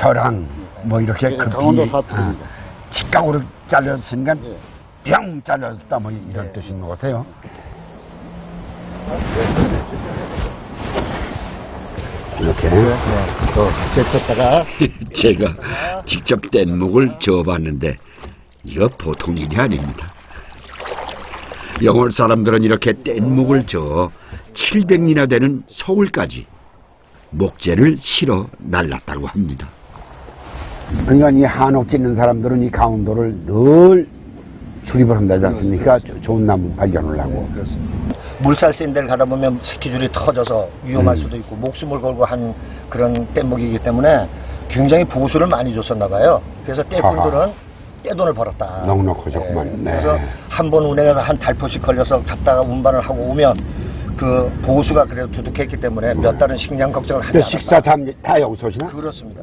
벼랑 뭐 이렇게 예, 급히 강원도 사투리입니다. 아, 직각으로 잘렸으니까 예. 뿅 잘렸다 뭐 이런 예. 뜻인 것 같아요. 이렇게 네, 또 제쳤다가 제가 직접 뗏목을 저어봤는데 이거 보통 일이 아닙니다. 영월 사람들은 이렇게 뗏목을 저어 700리나 되는 서울까지 목재를 실어 날랐다고 합니다. 그러니까 이 한옥 짓는 사람들은 이 강원도를 늘 출입을 한다지 않습니까? 조- 좋은 나무 발견을 하고. 물살 센 데를 가다 보면 스키줄이 터져서 위험할 음. 수도 있고 목숨을 걸고 한 그런 뗏목이기 때문에 굉장히 보수를 많이 줬었나 봐요. 그래서 떼꾼들은 떼돈을 벌었다. 넉넉하셨구만. 예, 네. 그래서 한 번 운행해서 한 달포씩 걸려서 갔다가 운반을 하고 오면 그 보수가 그래도 두둑했기 때문에 몇 달은 식량 걱정을 하지 그 않았다. 식사 다, 다 여기서 오시나? 그렇습니다.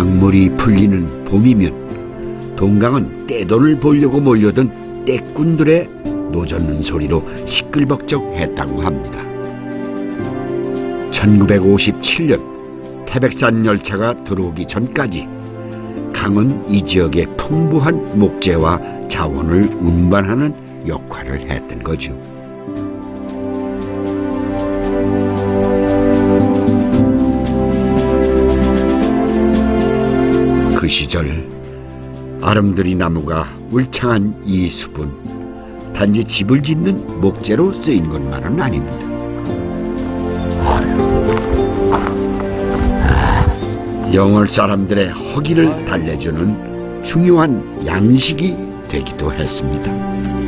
강물이 풀리는 봄이면 동강은 떼돈을 보려고 몰려든 떼꾼들의 노젓는 소리로 시끌벅적 했다고 합니다. 1957년 태백산 열차가 들어오기 전까지 강은 이 지역의 풍부한 목재와 자원을 운반하는 역할을 했던 거죠. 시절 아름드리 나무가 울창한 이 숲은 단지 집을 짓는 목재로 쓰인 것만은 아닙니다. 영월 사람들의 허기를 달래주는 중요한 양식이 되기도 했습니다.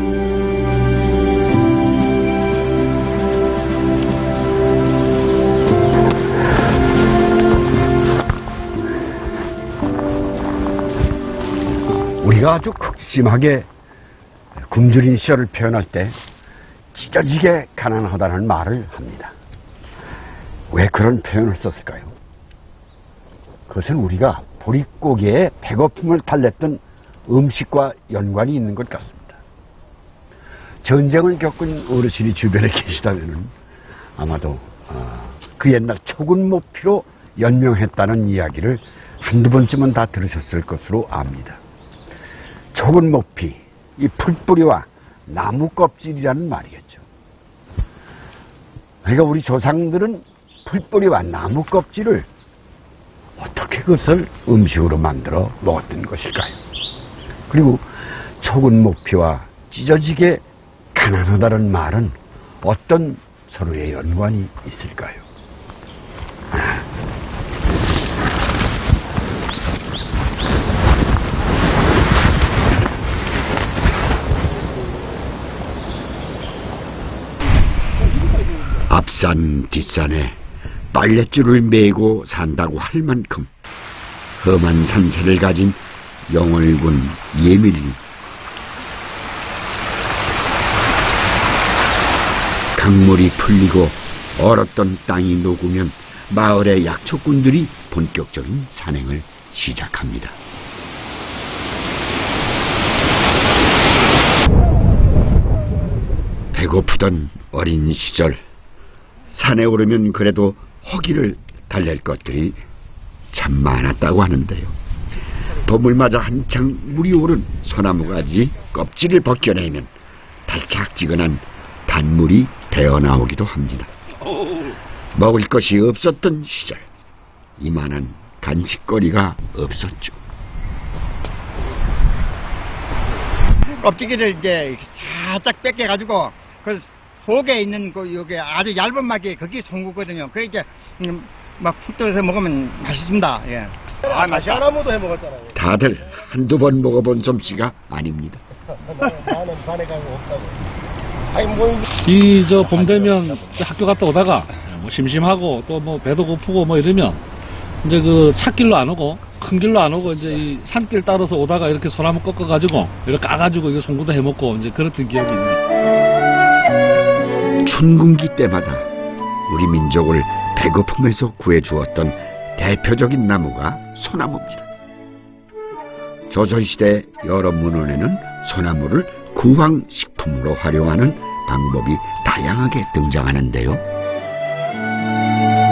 우리가 아주 극심하게 굶주린 시절을 표현할 때 찢어지게 가난하다는 말을 합니다. 왜 그런 표현을 썼을까요? 그것은 우리가 보릿고개에 배고픔을 달랬던 음식과 연관이 있는 것 같습니다. 전쟁을 겪은 어르신이 주변에 계시다면 아마도 아, 그 옛날 초군모피로 연명했다는 이야기를 한두 번쯤은 다 들으셨을 것으로 압니다. 초근목피, 이 풀뿌리와 나무 껍질이라는 말이겠죠. 그러니까 우리 조상들은 풀뿌리와 나무 껍질을 어떻게 그것을 음식으로 만들어 먹었던 것일까요? 그리고 초근목피와 찢어지게 가난하다는 말은 어떤 서로의 연관이 있을까요? 앞산 뒷산에 빨랫줄을 메고 산다고 할 만큼 험한 산세를 가진 영월군 예밀리 강물이 풀리고 얼었던 땅이 녹으면 마을의 약초꾼들이 본격적인 산행을 시작합니다. 배고프던 어린 시절 산에 오르면 그래도 허기를 달랠 것들이 참 많았다고 하는데요. 맞아 한창 물이 오른 소나무 가지 껍질을 벗겨내면 달짝지근한 단물이 배어 나오기도 합니다. 먹을 것이 없었던 시절 이만한 간식거리가 없었죠. 껍질기를 이제 살짝 뺏겨가지고 그 속에 있는 그 요게 아주 얇은 막이 그게 송구거든요. 그러니까 음, 막푹 떠서 먹으면 맛있습니다. 예. 아, 맛이 하나무도 해 먹었잖아요. 다들 한두 번 먹어본 솜씨가 아닙니다. 나는 산에 가면 없다고. 아니, 뭐, 이 저 봄 되면 학교 갔다 오다가 뭐 심심하고 또 뭐 배도 고프고 뭐 이러면 이제 그 찻길로 안 오고 큰 길로 안 오고 이제 이 산길 따라서 오다가 이렇게 소나무 꺾어 가지고 이렇게 까가지고 이거 송구도 해 먹고 이제 그랬던 기억이 있네. 춘궁기 때마다 우리 민족을 배고픔에서 구해주었던 대표적인 나무가 소나무입니다. 조선시대 여러 문헌에는 소나무를 구황식품으로 활용하는 방법이 다양하게 등장하는데요.